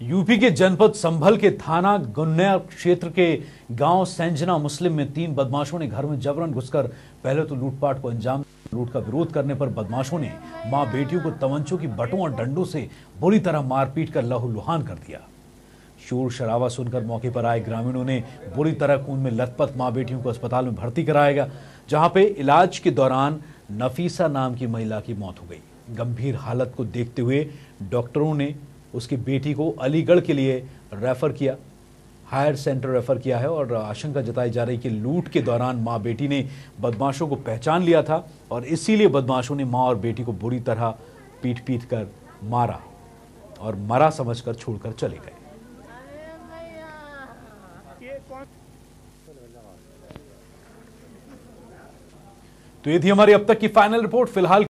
UP के जनपद संभल के थाना गुन्नया क्षेत्र के गाँव सेंजना मुस्लिम में तीन बदमाशों ने घर में जबरन घुसकर पहले तो लूटपाट को अंजाम लूट का विरोध करने पर बदमाशों ने माँ बेटियों को तवंचों की बटों और डंडों से बुरी तरह मारपीट कर लहूलुहान कर दिया। शोर शराबा सुनकर मौके पर आए ग्रामीणों ने बुरी तरह खून में लथपथ माँ बेटियों को अस्पताल में भर्ती कराया गया जहाँ पे इलाज के दौरान नफीसा नाम की महिला की मौत हो गई। गंभीर हालत को देखते हुए डॉक्टरों ने उसकी बेटी को अलीगढ़ के लिए रेफर किया। हायर सेंटर रेफर किया है और आशंका जताई जा रही कि लूट के दौरान माँ बेटी ने बदमाशों को पहचान लिया था और इसीलिए बदमाशों ने माँ और बेटी को बुरी तरह पीट पीट कर मारा और मरा समझकर छोड़कर चले गए। तो ये थी हमारी अब तक की फाइनल रिपोर्ट फ़िलहाल